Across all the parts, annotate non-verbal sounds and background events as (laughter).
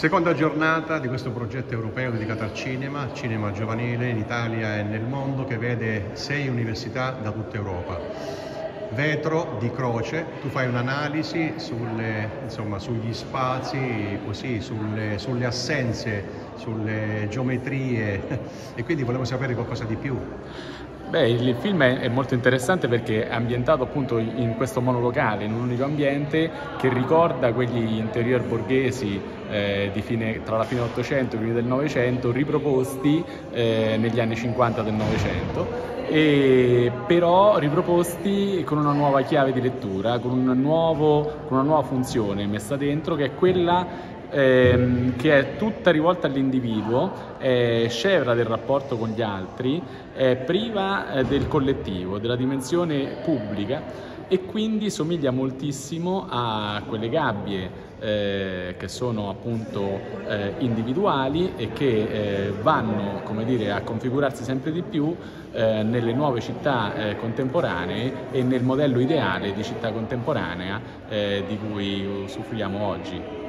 Seconda giornata di questo progetto europeo dedicato al cinema, cinema giovanile in Italia e nel mondo che vede sei università da tutta Europa. Vetro di croce, tu fai un'analisi sugli spazi, così, sulle, sulle assenze, sulle geometrie (laughs) e quindi volevo sapere qualcosa di più. Beh, il film è molto interessante perché è ambientato appunto in questo monolocale, in un unico ambiente che ricorda quegli interior borghesi eh, fine, tra la fine dell'Ottocento e i primi del Novecento riproposti eh, negli anni 50 del Novecento. Però riproposti con una nuova chiave di lettura, con, un nuovo, con una nuova funzione messa dentro che è quella ehm, che è tutta rivolta all'individuo, è scevra del rapporto con gli altri, è priva eh, del collettivo, della dimensione pubblica e quindi somiglia moltissimo a quelle gabbie eh, che sono appunto eh, individuali e che eh, vanno come dire, a configurarsi sempre di più eh, nelle nuove città eh, contemporanee e nel modello ideale di città contemporanea eh, di cui usufruiamo oggi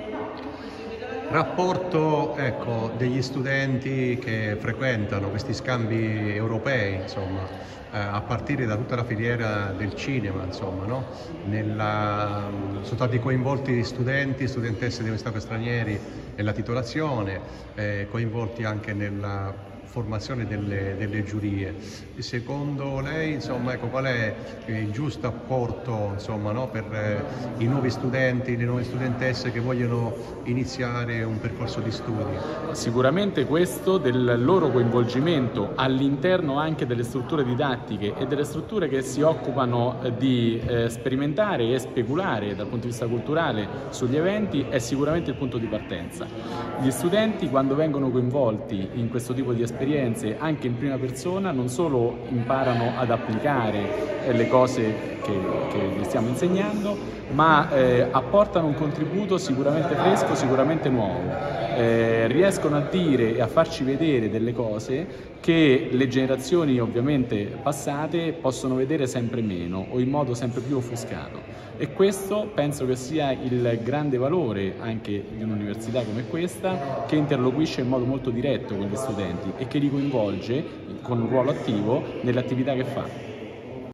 rapporto ecco, degli studenti che frequentano questi scambi europei, insomma, eh, a partire da tutta la filiera del cinema, insomma, no? Nella, sono stati coinvolti studenti, studentesse di università per stranieri nella titolazione, eh, coinvolti anche nella formazione delle, delle giurie. Secondo lei insomma, ecco, qual è il giusto apporto insomma, no, per eh, i nuovi studenti, le nuove studentesse che vogliono iniziare un percorso di studi? Sicuramente questo del loro coinvolgimento all'interno anche delle strutture didattiche e delle strutture che si occupano di eh, sperimentare e speculare dal punto di vista culturale sugli eventi è sicuramente il punto di partenza. Gli studenti quando vengono coinvolti in questo tipo di esperienza esperienze anche in prima persona non solo imparano ad applicare eh, le cose che, che gli stiamo insegnando, ma eh, apportano un contributo sicuramente fresco, sicuramente nuovo. Eh, riescono a dire e a farci vedere delle cose che le generazioni ovviamente passate possono vedere sempre meno o in modo sempre più offuscato e questo penso che sia il grande valore anche di un'università come questa che interloquisce in modo molto diretto con gli studenti e che li coinvolge con un ruolo attivo nelle attività che fa.